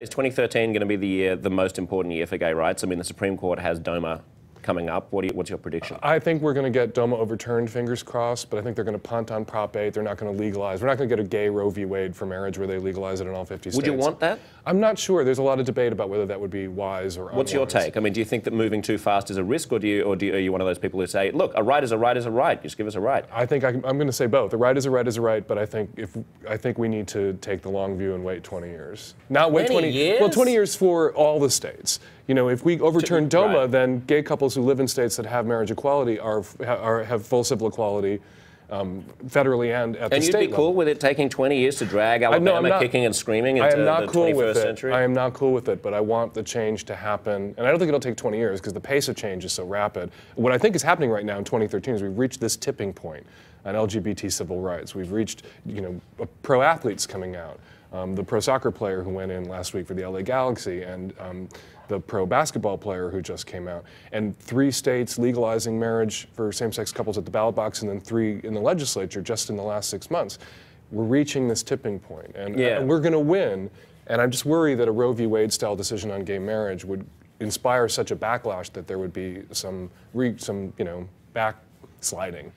Is 2013 going to be the year, the most important year for gay rights? I mean, the Supreme Court has DOMA coming up. What you, what's your prediction? I think we're going to get DOMA overturned, fingers crossed, but I think they're going to punt on Prop 8. They're not going to legalize. We're not going to get a gay Roe v. Wade for marriage where they legalize it in all 50 states. Would you want that? I'm not sure. There's a lot of debate about whether that would be wise or What's your take? I mean, do you think that moving too fast is a risk, or do you, or do you, are you one of those people who say, look, a right is a right is a right, just give us a right? I think I, am going to say both. A right is a right is a right, but I think if I think we need to take the long view and wait 20 years. Not wait 20 20 years? Well, 20 years for all the states. You know, if we overturn DOMA, right. then gay couples who live in states that have marriage equality are, are have full civil equality. Um, federally and at And the you'd be cool level. with it taking 20 years to drag I- no, Alabama I'm not- kicking and screaming I into am not the cool 21st with it. century? I am not cool with it, but I want the change to happen. And I don't think it'll take 20 years because the pace of change is so rapid. What I think is happening right now in 2013 is we've reached this tipping point on LGBT civil rights. We've reached, you know, pro athletes coming out. Um, the pro soccer player who went in last week for the LA Galaxy, and um, the pro basketball player who just came out, and three states legalizing marriage for same sex couples at the ballot box, and then three in the legislature just in the last six months. We're reaching this tipping point, and, Yeah. and we're going to win. And I'm just worried that a Roe v. Wade style decision on gay marriage would inspire such a backlash that there would be some, re, some you know, backsliding.